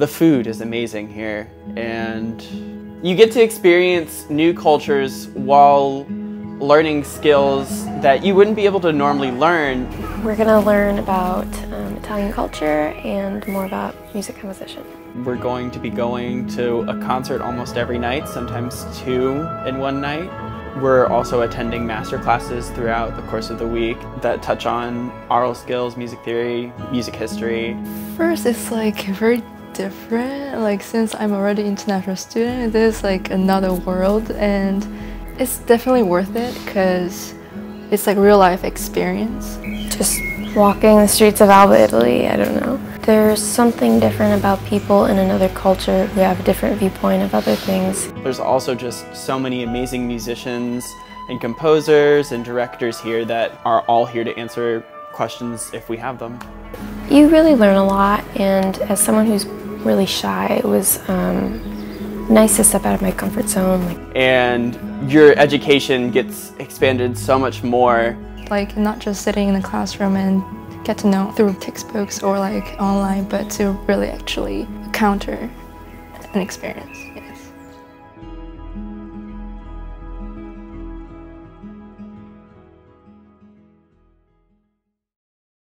The food is amazing here, and you get to experience new cultures while learning skills that you wouldn't be able to normally learn. We're going to learn about um, Italian culture and more about music composition. We're going to be going to a concert almost every night, sometimes two in one night. We're also attending master classes throughout the course of the week that touch on aural skills, music theory, music history. First, it's like very different. Like since I'm already international student, it is like another world and it's definitely worth it because it's like real life experience. Just walking the streets of Alba, Italy, I don't know. There's something different about people in another culture who have a different viewpoint of other things. There's also just so many amazing musicians and composers and directors here that are all here to answer questions if we have them. You really learn a lot and as someone who's really shy, it was um, nice to step out of my comfort zone. And your education gets expanded so much more. Like not just sitting in the classroom and get to know through textbooks or like online, but to really actually encounter an experience. Yeah.